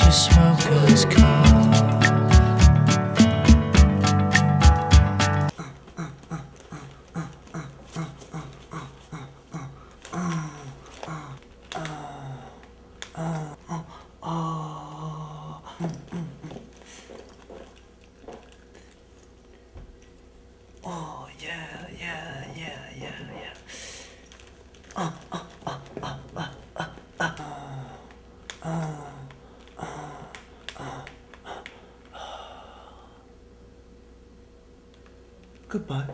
your smoker's car. Oh, yeah, yeah, yeah, yeah, yeah. Oh, oh, oh, oh, oh, oh, oh. Goodbye.